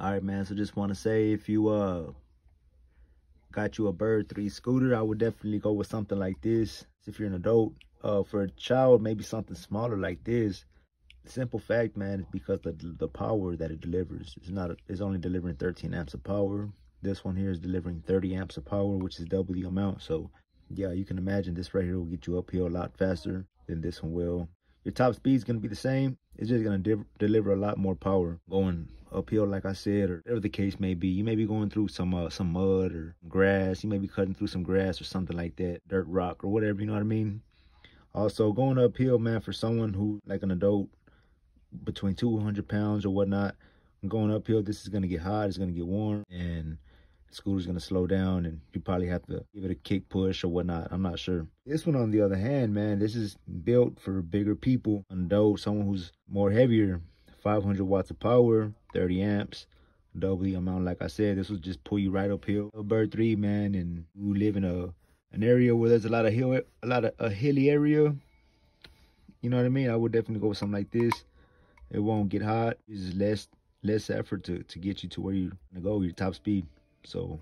All right, man. So just want to say if you uh got you a Bird 3 scooter, I would definitely go with something like this. If you're an adult, uh, for a child, maybe something smaller like this. Simple fact, man, is because the the power that it delivers. is not. It's only delivering 13 amps of power. This one here is delivering 30 amps of power, which is double the amount. So, yeah, you can imagine this right here will get you uphill a lot faster than this one will. Your top speed is going to be the same. It's just going to deliver a lot more power going uphill, like I said, or whatever the case may be. You may be going through some uh, some mud or grass. You may be cutting through some grass or something like that, dirt rock or whatever. You know what I mean? Also, going uphill, man, for someone who like an adult between 200 pounds or whatnot, going uphill, this is going to get hot. It's going to get warm, and scooter's to slow down, and you probably have to give it a kick push or whatnot. I'm not sure. This one, on the other hand, man, this is built for bigger people, And adult, someone who's more heavier, 500 watts of power, 30 amps, double the amount. Like I said, this will just pull you right uphill. A Bird 3, man, and you live in a an area where there's a lot of hill, a lot of a hilly area. You know what I mean? I would definitely go with something like this. It won't get hot. It's less less effort to to get you to where you're gonna go, your top speed. So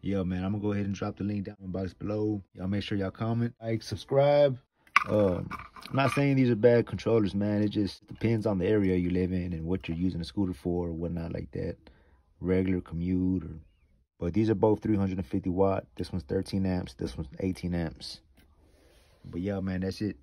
yeah, man, I'm gonna go ahead and drop the link down in the box below. Y'all make sure y'all comment, like, subscribe. Um, I'm not saying these are bad controllers, man. It just depends on the area you live in and what you're using a scooter for or whatnot like that. Regular commute or but these are both 350 watt. This one's 13 amps. This one's 18 amps. But yeah, man, that's it.